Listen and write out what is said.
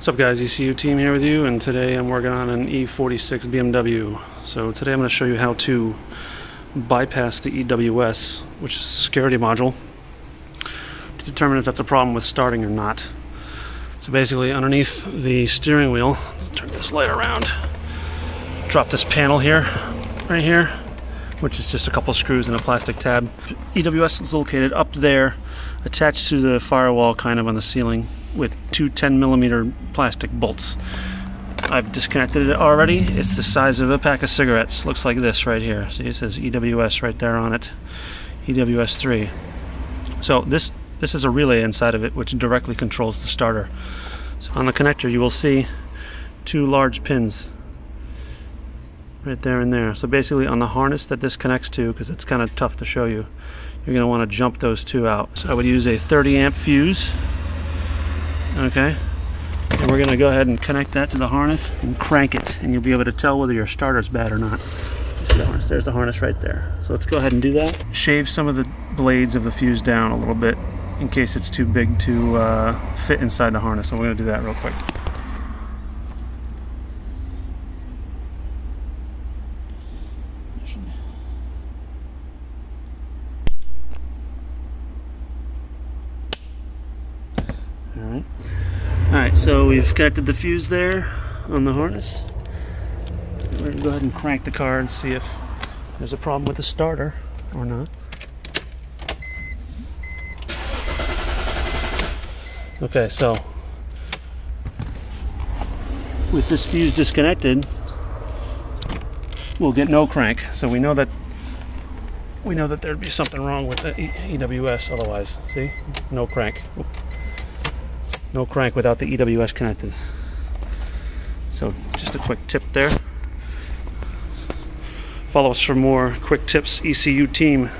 What's up guys, ECU team here with you and today I'm working on an E46 BMW. So today I'm going to show you how to bypass the EWS, which is security module, to determine if that's a problem with starting or not. So basically underneath the steering wheel, let's turn this light around, drop this panel here, right here, which is just a couple screws and a plastic tab. EWS is located up there, attached to the firewall kind of on the ceiling with two 10 millimeter plastic bolts. I've disconnected it already. It's the size of a pack of cigarettes. Looks like this right here. See, it says EWS right there on it. EWS 3. So this this is a relay inside of it which directly controls the starter. So on the connector you will see two large pins right there and there. So basically on the harness that this connects to, because it's kind of tough to show you, you're going to want to jump those two out. So I would use a 30 amp fuse. Okay? And we're going to go ahead and connect that to the harness and crank it and you'll be able to tell whether your starter's bad or not. The harness. there's the harness right there. So let's go ahead and do that. Shave some of the blades of the fuse down a little bit in case it's too big to uh, fit inside the harness. So we're going to do that real quick All right. All right, so we've connected the fuse there on the harness. We're gonna go ahead and crank the car and see if there's a problem with the starter or not. Okay, so with this fuse disconnected, we'll get no crank. So we know that we know that there'd be something wrong with the EWS otherwise. See? No crank. Oop no crank without the EWS connected. So just a quick tip there. Follow us for more quick tips, ECU team.